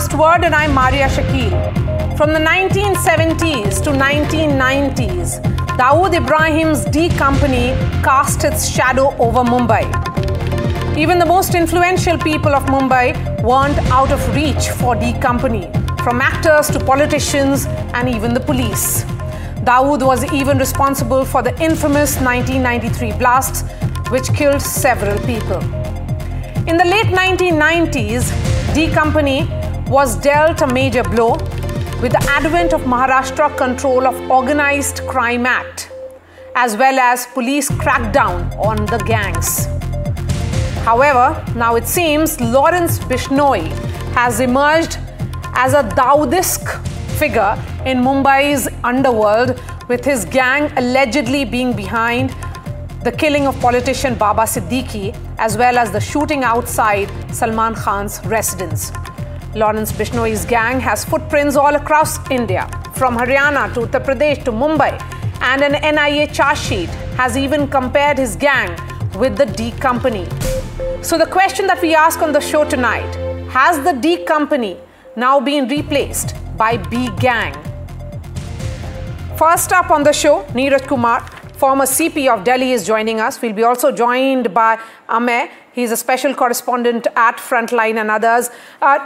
Last Word, and I'm Marya Shakil. From the 1970s to 1990s, Dawood Ibrahim's D Company cast its shadow over Mumbai. Even the most influential people of Mumbai weren't out of reach for D Company, from actors to politicians and even the police. Dawood was even responsible for the infamous 1993 blasts, which killed several people. In the late 1990s, D Company was dealt a major blow with the advent of Maharashtra Control of Organized Crime Act, as well as police crackdown on the gangs. However, now it seems Lawrence Bishnoi has emerged as a Dawoodesque figure in Mumbai's underworld, with his gang allegedly being behind the killing of politician Baba Siddique, as well as the shooting outside Salman Khan's residence. Lawrence Bishnoi's gang has footprints all across India, from Haryana to Uttar Pradesh to Mumbai, and an NIA charge sheet has even compared his gang with the D Company. So, the question that we ask on the show tonight has the D Company now been replaced by B Gang? First up on the show, Neeraj Kumar, former CP of Delhi, is joining us. We'll be also joined by Amey. He's a special correspondent at Frontline and others. Uh,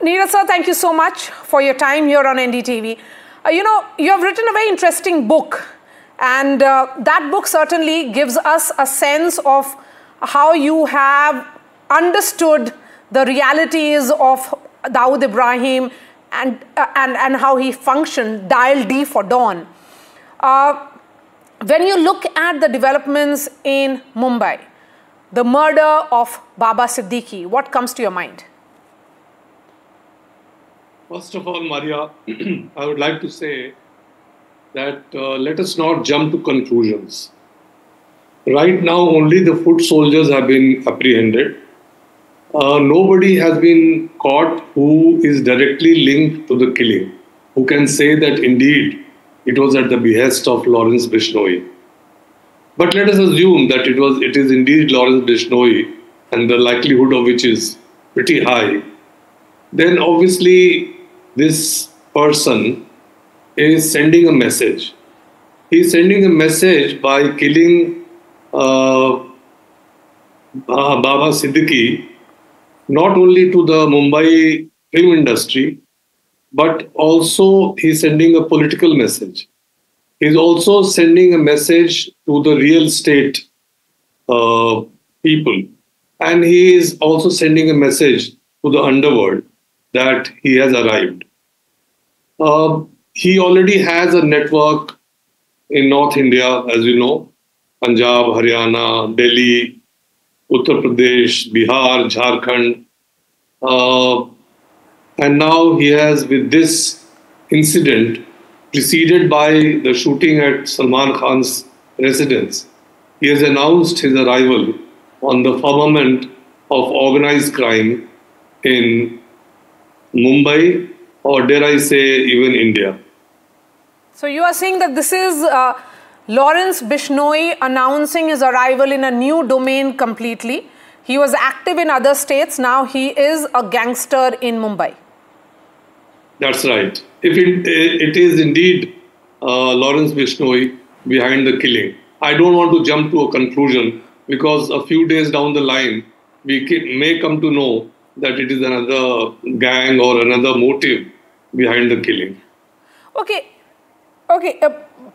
Neeraj sir, thank you so much for your time here on NDTV. Uh, you know, you have written a very interesting book, and uh, that book certainly gives us a sense of how you have understood the realities of Dawood Ibrahim and, uh, and, and how he functioned, dial D for Don. Uh, when you look at the developments in Mumbai, the murder of Baba Siddique, what comes to your mind? First of all, Marya, I would like to say that uh, let us not jump to conclusions. Right now, only the foot soldiers have been apprehended. Uh, nobody has been caught who is directly linked to the killing, who can say that indeed it was at the behest of Lawrence Bishnoi. But let us assume that it was it is indeed Lawrence Bishnoi, and the likelihood of which is pretty high. Then obviously this person is sending a message. He's sending a message by killing uh, Baba Siddique not only to the Mumbai film industry, but also he's sending a political message. He's also sending a message to the real estate uh, people. And he is also sending a message to the underworld that he has arrived. Uh, he already has a network in North India, as you know, Punjab, Haryana, Delhi, Uttar Pradesh, Bihar, Jharkhand. Uh, and now he has, with this incident, preceded by the shooting at Salman Khan's residence, he has announced his arrival on the firmament of organized crime in Mumbai, or dare I say, even India. So you are saying that this is uh, Lawrence Bishnoi announcing his arrival in a new domain completely. He was active in other states. Now he is a gangster in Mumbai. That's right. If it, it is indeed uh, Lawrence Bishnoi behind the killing, I don't want to jump to a conclusion because a few days down the line, we may come to know that it is another gang or another motive behind the killing. Okay, okay, uh,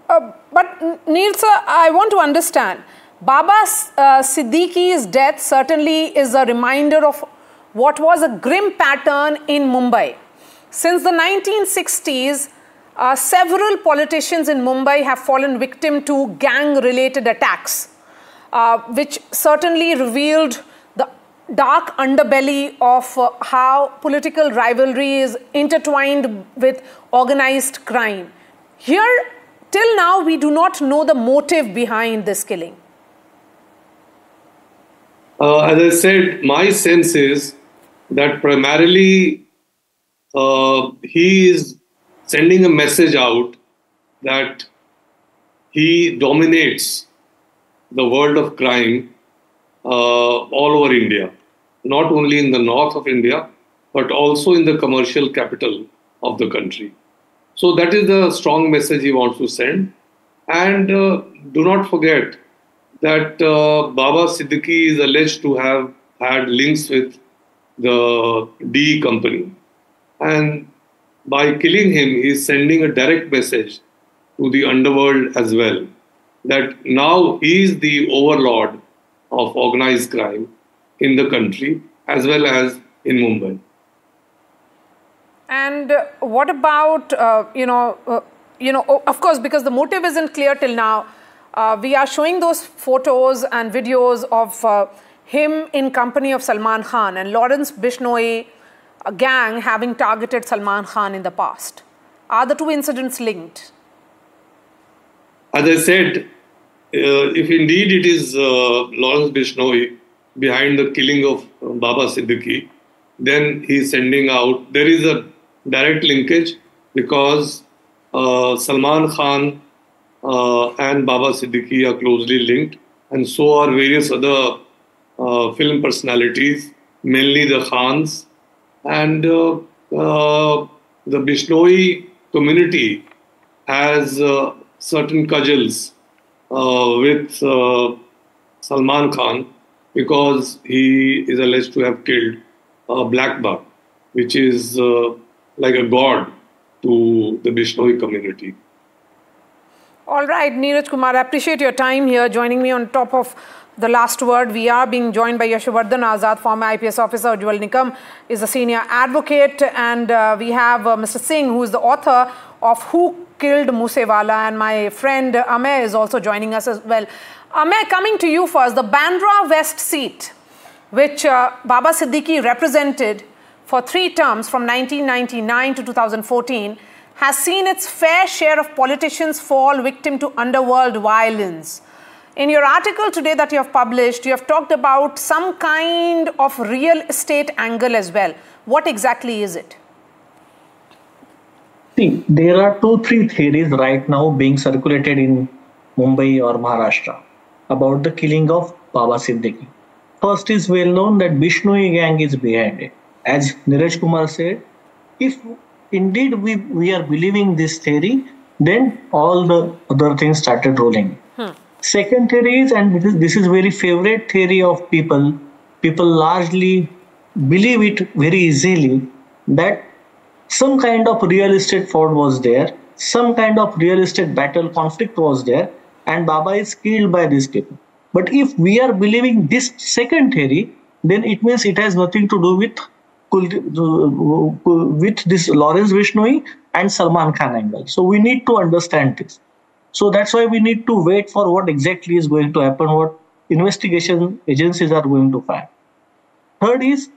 uh, but Neil sir, I want to understand. Baba uh, Siddique's death certainly is a reminder of what was a grim pattern in Mumbai. Since the 1960s, uh, several politicians in Mumbai have fallen victim to gang related attacks, uh, which certainly revealed dark underbelly of uh, how political rivalry is intertwined with organized crime. Here, till now, we do not know the motive behind this killing. Uh, as I said, my sense is that primarily uh, he is sending a message out that he dominates the world of crime uh, all over India, not only in the north of India, but also in the commercial capital of the country. So that is the strong message he wants to send. And uh, do not forget that uh, Baba Siddique is alleged to have had links with the D company. And by killing him, he is sending a direct message to the underworld as well that now he is the overlord of organized crime in the country as well as in Mumbai. And what about, uh, you know, uh, you know, of course, because the motive isn't clear till now, uh, we are showing those photos and videos of uh, him in company of Salman Khan and Lawrence Bishnoi gang having targeted Salman Khan in the past. Are the two incidents linked? As I said, uh, if indeed it is uh, Lawrence Bishnoi behind the killing of uh, Baba Siddique, then he is sending out. There is a direct linkage because uh, Salman Khan uh, and Baba Siddique are closely linked, and so are various other uh, film personalities, mainly the Khans. And uh, uh, the Bishnoi community has certain cudgels with Salman Khan because he is alleged to have killed a black buck, which is like a god to the Bishnoi community. All right, Neeraj Kumar, I appreciate your time here joining me on top of the last word. We are being joined by Yashovardhan Azad, former IPS officer. Ujjwal Nikam is a senior advocate. And uh, we have uh, Mr. Singh, who is the author of Who Killed Moosewala. And my friend Amey is also joining us as well. Amey, coming to you first. The Bandra West seat, which uh, Baba Siddique represented for three terms from 1999 to 2014, has seen its fair share of politicians fall victim to underworld violence. In your article today that you have published, you have talked about some kind of real estate angle as well. What exactly is it? See, there are two, three theories right now being circulated in Mumbai or Maharashtra about the killing of Baba Siddique. First is well known that Bishnoi gang is behind it. As Neeraj Kumar said, if indeed we, we are believing this theory, then all the other things started rolling. Hmm. Second theory is, and this is, this is very favorite theory of people, people largely believe it very easily that some kind of real estate fraud was there, some kind of real estate battle conflict was there, and Baba is killed by these people. But if we are believing this second theory, then it means it has nothing to do with uh, with this Lawrence Bishnoi and Salman Khan angle. So we need to understand this. So that's why we need to wait for what exactly is going to happen, what investigation agencies are going to find. Third is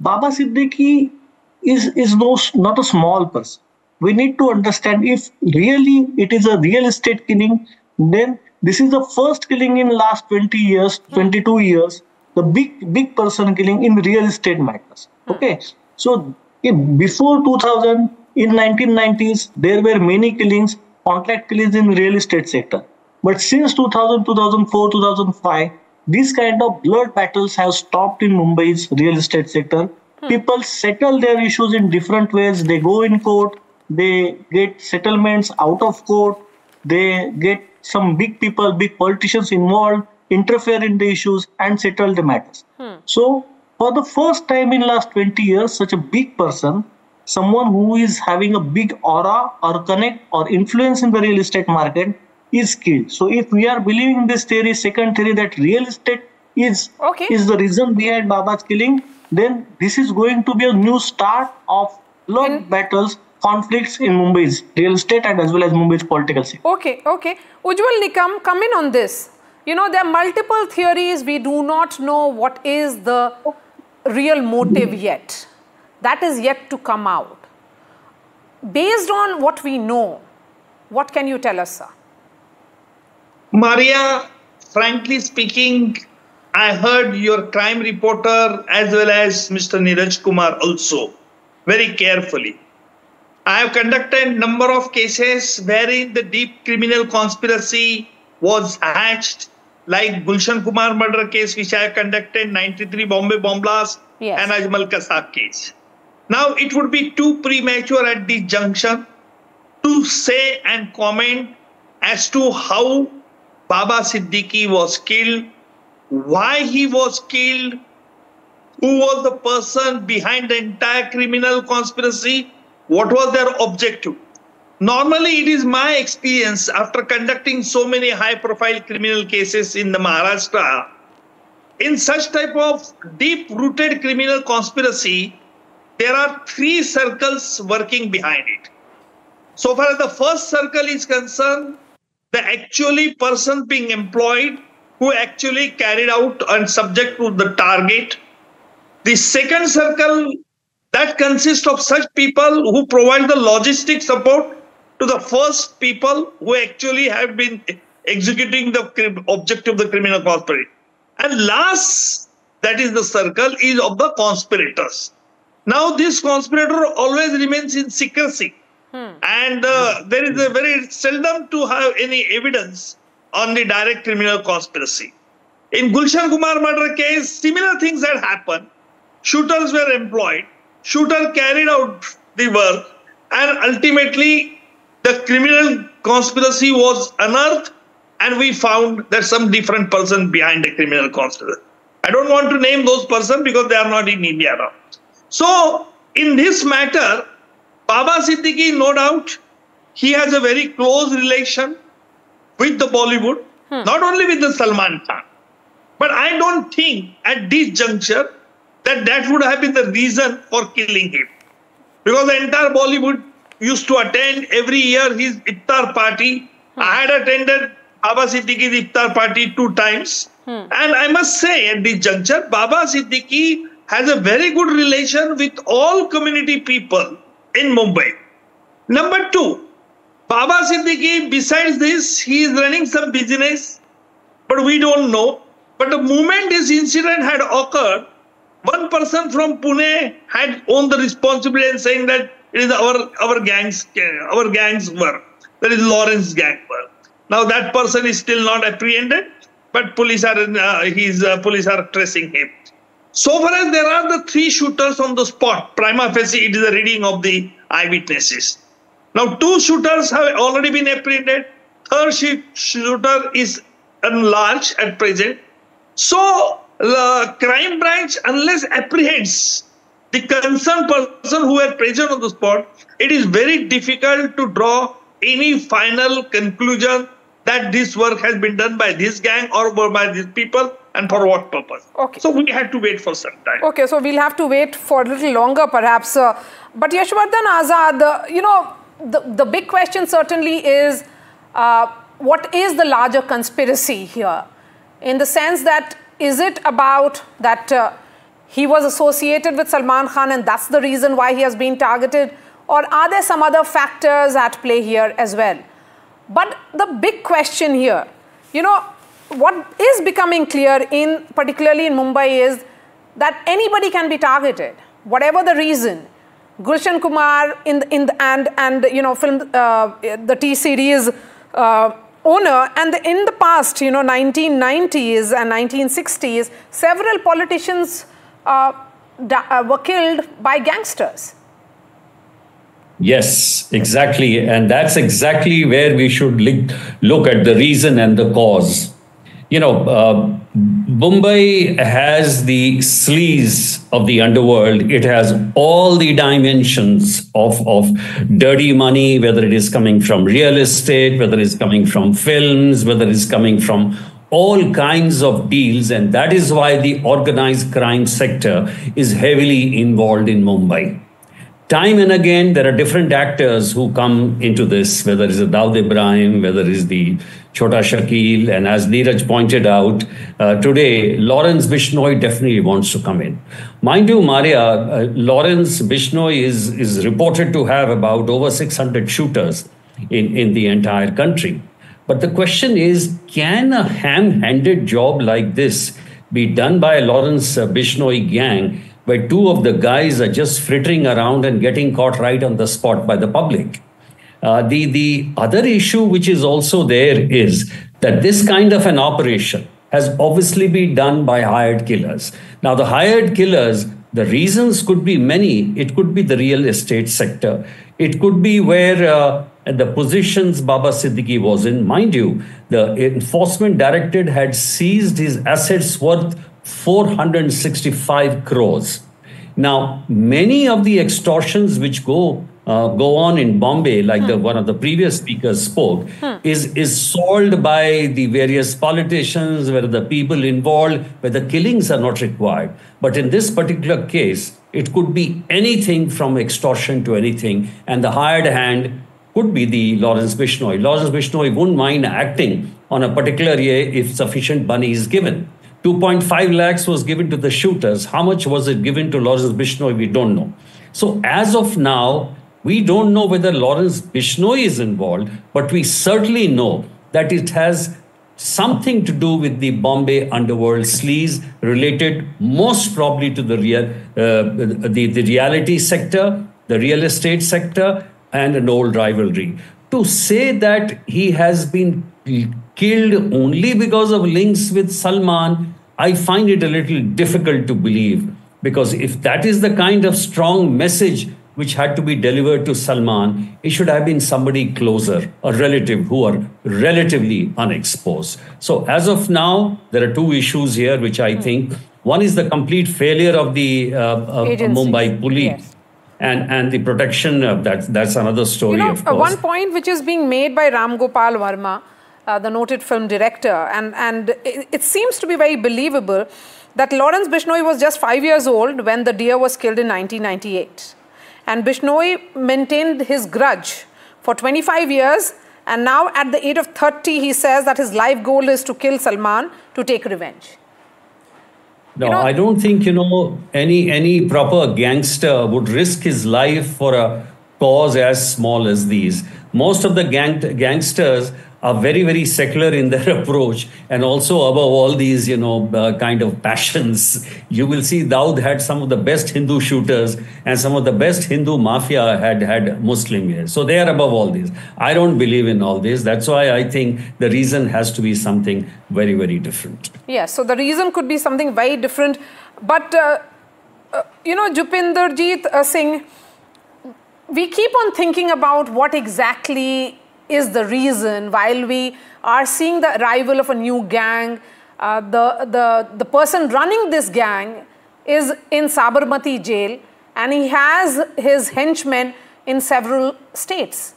Baba Siddique is, is no, not a small person. We need to understand if really it is a real estate killing, then this is the first killing in last 20 years, 22 years, the big big person killing in real estate matters. Okay, so before 2000, in 1990s, there were many killings contract killings in real estate sector. But since 2000, 2004, 2005, these kind of blood battles have stopped in Mumbai's real estate sector. People settle their issues in different ways. They go in court, they get settlements out of court, they get some big people, big politicians involved, interfere in the issues and settle the matters. Hmm. So, for the first time in last 20 years, such a big person someone who is having a big aura or connect or influence in the real estate market is killed. So if we are believing this theory, second theory that real estate is okay. is the reason behind Baba's killing, then this is going to be a new start of lot in- battles, conflicts in Mumbai's real estate and as well as Mumbai's political scene. Okay, okay. Ujjwal Nikam, come in on this. You know, there are multiple theories. We do not know what is the real motive yet that is yet to come out. Based on what we know, what can you tell us, sir? Marya, frankly speaking, I heard your crime reporter as well as Mr. Neeraj Kumar also very carefully. I have conducted a number of cases wherein the deep criminal conspiracy was hatched, like Gulshan Kumar murder case, which I have conducted, 93 Bombay bomb blast, yes. and Ajmal Kasab case. Now, it would be too premature at this junction to say and comment as to how Baba Siddique was killed, why he was killed, who was the person behind the entire criminal conspiracy, what was their objective. Normally, it is my experience after conducting so many high profile criminal cases in the Maharashtra, in such type of deep rooted criminal conspiracy, there are three circles working behind it. So far as the first circle is concerned, the actually person being employed who actually carried out and subject to the target. The second circle that consists of such people who provide the logistic support to the first people who actually have been executing the objective of the criminal conspiracy. And last, that is the circle, is of the conspirators. Now, this conspirator always remains in secrecy. Hmm. And uh, there is a very seldom to have any evidence on the direct criminal conspiracy. In Gulshan Kumar murder case, similar things had happened. Shooters were employed. Shooter carried out the work, and ultimately, the criminal conspiracy was unearthed, and we found that some different person behind the criminal conspiracy. I don't want to name those persons because they are not in India now. So, in this matter, Baba Siddique, no doubt, he has a very close relation with the Bollywood, hmm. not only with the Salman Khan. But I don't think at this juncture that that would have been the reason for killing him. Because the entire Bollywood used to attend every year his iftar party. Hmm. I had attended Baba Siddique's iftar party two times. Hmm. And I must say, at this juncture, Baba Siddique has a very good relation with all community people in Mumbai. Number two, Baba Siddique, besides this, he is running some business, but we don't know. But the moment this incident had occurred, one person from Pune had owned the responsibility and saying that it is our our gangs our gangs work. That is Lawrence gang work. Now that person is still not apprehended, but police are uh, his uh, police are tracing him. So far as there are the three shooters on the spot, prima facie, it is a reading of the eyewitnesses. Now, two shooters have already been apprehended. Third shooter is enlarged at present. So, the crime branch, unless apprehends the concerned person who were present on the spot, it is very difficult to draw any final conclusion that this work has been done by this gang or by these people and for what purpose. Okay. So we had to wait for some time. Okay, so we'll have to wait for a little longer perhaps. Uh, but Yashwardhan Azad, uh, you know, the, the big question certainly is uh, what is the larger conspiracy here? In the sense that is it about that uh, he was associated with Salman Khan and that's the reason why he has been targeted? Or are there some other factors at play here as well? But the big question here, you know, what is becoming clear in particularly in Mumbai is that anybody can be targeted, whatever the reason. Gulshan Kumar in the, in the, and and you know film uh, the T series uh, owner and the, in the past you know 1990s and 1960s several politicians uh, uh, were killed by gangsters. Yes, exactly. And that's exactly where we should look at the reason and the cause you know, uh, Mumbai has the sleaze of the underworld. It has all the dimensions of, of dirty money, whether it is coming from real estate, whether it's coming from films, whether it's coming from all kinds of deals. And that is why the organized crime sector is heavily involved in Mumbai time and again, there are different actors who come into this, whether it's Dawood Ibrahim, whether it's the Chota Shakil, and as Neeraj pointed out uh, today, Lawrence Bishnoi definitely wants to come in. Mind you, Marya, uh, Lawrence Bishnoi is, is reported to have about over 600 shooters in, in the entire country. But the question is, can a ham-handed job like this be done by a Lawrence uh, Bishnoi gang where two of the guys are just frittering around and getting caught right on the spot by the public. Uh, the, the other issue which is also there is that this kind of an operation has obviously been done by hired killers. Now, the hired killers The reasons could be many. It could be the real estate sector. It could be where uh, the positions Baba Siddique was in. Mind you, the enforcement directorate had seized his assets worth 465 crores. Now, many of the extortions which go uh, go on in Bombay, like hmm. the one of the previous speakers spoke, hmm. is is solved by the various politicians, where the people involved, where the killings are not required. But in this particular case, it could be anything from extortion to anything, and the hired hand could be the Lawrence Bishnoi. Lawrence Bishnoi wouldn't mind acting on a particular year if sufficient money is given. 2.5 lakhs was given to the shooters. How much was it given to Lawrence Bishnoi? We don't know. So, as of now, we don't know whether Lawrence Bishnoi is involved, but we certainly know that it has something to do with the Bombay underworld sleaze related most probably to the real uh, the, the reality sector, the real estate sector, and an old rivalry. To say that he has been killed only because of links with Salman, I find it a little difficult to believe. Because if that is the kind of strong message which had to be delivered to Salman, it should have been somebody closer, a relative who are relatively unexposed. So, as of now, there are two issues here which I think one is the complete failure of the uh, of Mumbai police. Yes. And, and the protection of that that's another story you know, of course. one point which is being made by Ram Gopal Varma uh, the noted film director and and it, it seems to be very believable that Lawrence Bishnoi was just 5 years old when the deer was killed in 1998 and Bishnoi maintained his grudge for 25 years. And now, at the age of 30, he says that his life goal is to kill Salman to take revenge. No, you know, I don't think you know any any proper gangster would risk his life for a cause as small as these. Most of the gang gangsters are very, very secular in their approach. And also, above all these, you know, uh, kind of passions, you will see Dawood had some of the best Hindu shooters and some of the best Hindu mafia had had Muslim here. So they are above all these. I don't believe in all this. That's why I think the reason has to be something very, very different. Yes. Yeah, so the reason could be something very different. But, uh, uh, you know, Jupinderjit uh, Singh, we keep on thinking about what exactly is the reason while we are seeing the arrival of a new gang, uh, the, the, the person running this gang is in Sabarmati jail and he has his henchmen in several states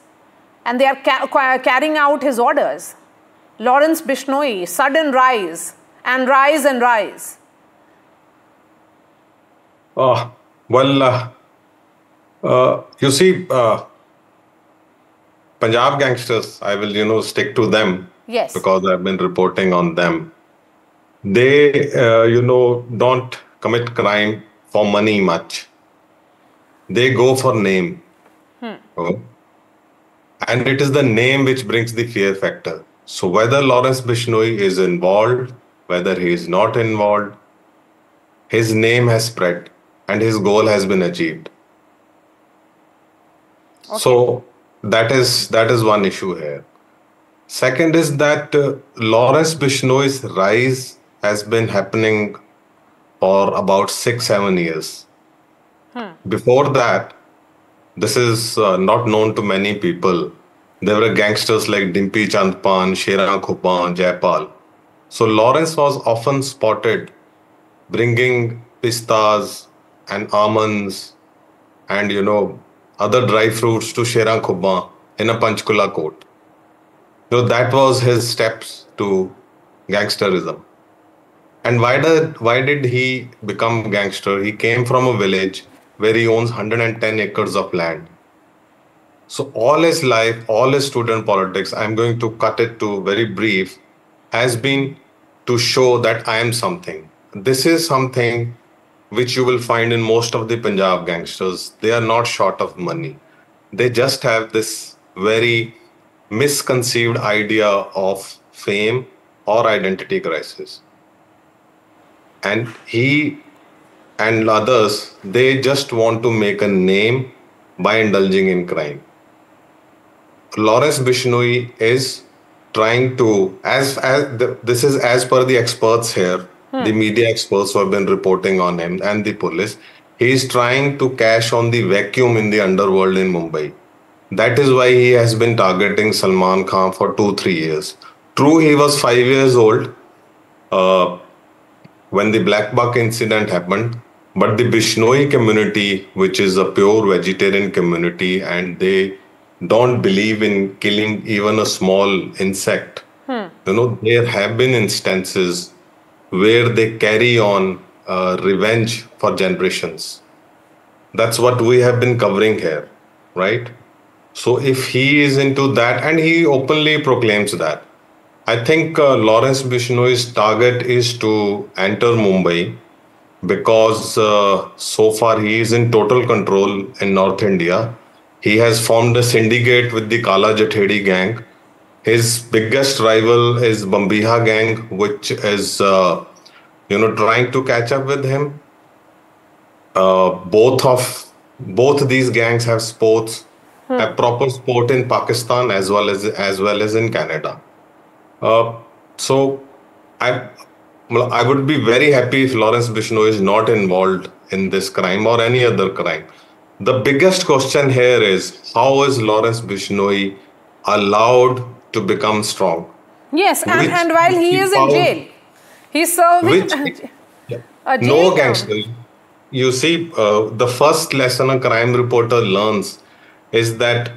and they are ca carrying out his orders. Lawrence Bishnoi, sudden rise and rise and rise. Oh, well, uh, uh, you see, uh, Punjab gangsters, I will, you know, stick to them. Yes. Because I've been reporting on them. They, uh, you know, don't commit crime for money much. They go for name. Hmm. Oh. And it is the name which brings the fear factor. So whether Lawrence Bishnoi is involved, whether he is not involved, his name has spread and his goal has been achieved. Okay. So that is that is one issue here. Second is that uh, Lawrence Bishnoi's rise has been happening for about six seven years. Hmm. Before that, this is uh, not known to many people. There were gangsters like Dimpy Chandbhan, Sherang Khupan, Jaipal. So Lawrence was often spotted bringing pistas and almonds and you know other dry fruits to Sherang Khubba in a Panchkula court. So that was his steps to gangsterism. And why did why did he become gangster? He came from a village where he owns 110 acres of land. So all his life, all his student politics, I'm going to cut it to very brief, has been to show that I am something. This is something which you will find in most of the Punjab gangsters. They are not short of money. They just have this very misconceived idea of fame or identity crisis. And he and others, they just want to make a name by indulging in crime. Lawrence Bishnoi is trying to, as, as the, this is as per the experts here, hmm. the media experts who have been reporting on him and the police. he is trying to cash on the vacuum in the underworld in Mumbai. That is why he has been targeting Salman Khan for two, three years. True, he was five years old uh, when the Black Buck incident happened, but the Bishnoi community, which is a pure vegetarian community, and they don't believe in killing even a small insect. Hmm. You know, there have been instances where they carry on uh, revenge for generations. That's what we have been covering here, right? So if he is into that, and he openly proclaims that, I think uh, Lawrence Bishnoi's target is to enter Mumbai because uh, so far he is in total control in North India. He has formed a syndicate with the Kala Jathedi gang. His biggest rival is Bambiha gang, which is uh, you know trying to catch up with him. Uh, both of both these gangs have sports hmm. a proper sport in pakistan as well as as well as in canada. Uh, so i i would be very happy if lawrence bishnoi is not involved in this crime or any other crime. The biggest question here is how is lawrence bishnoi allowed to become strong yes and, and while he is in jail He's serving Which, a no gangster. You see, uh, the first lesson a crime reporter learns is that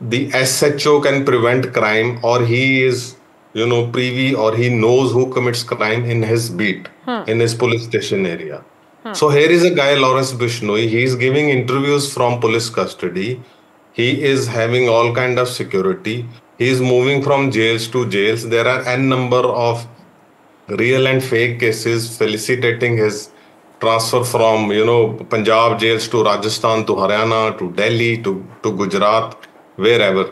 the SHO can prevent crime, or he is, you know, privy, or he knows who commits crime in his beat, hmm. in his police station area. Hmm. So here is a guy, Lawrence Bishnoi. He is giving interviews from police custody. He is having all kind of security. He is moving from jails to jails. There are n number of real and fake cases felicitating his transfer from you know Punjab jails to Rajasthan to Haryana to Delhi to to Gujarat wherever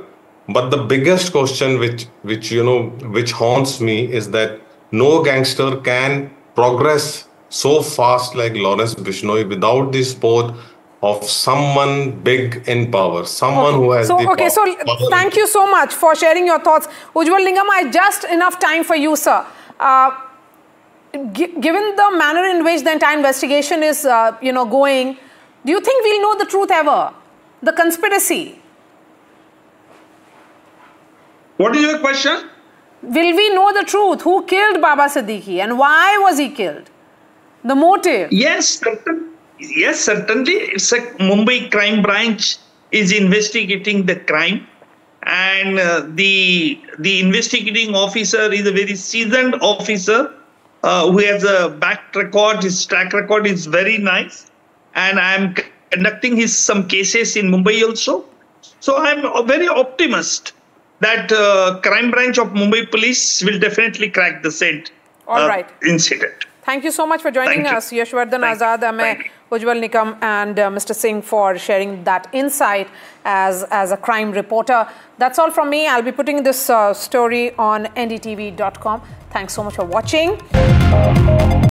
but the biggest question which which you know which haunts me is that no gangster can progress so fast like Lawrence Bishnoi without the support of someone big in power, someone okay. who has so, the okay, power. so thank you so much for sharing your thoughts. Ujjwal Nikam, I just enough time for you, sir. Uh, given the manner in which the entire investigation is, uh, you know, going, do you think we'll know the truth ever? The conspiracy. What is your question? Will we know the truth? Who killed Baba Siddique and why was he killed? The motive. Yes, certain, yes, certainly. It's a Mumbai crime branch is investigating the crime, and uh, the the investigating officer is a very seasoned officer uh, who has a back record. His track record is very nice, and I'm conducting his some cases in Mumbai also. So I'm very optimist that uh, crime branch of Mumbai police will definitely crack the scent. All uh, right. Incident. Thank you so much for joining Thank us, Yashwardhan Azad, Ame, Ujjwal Nikam, and uh, Mr. Singh for sharing that insight as, as a crime reporter. That's all from me. I'll be putting this uh, story on ndtv.com. Thanks so much for watching.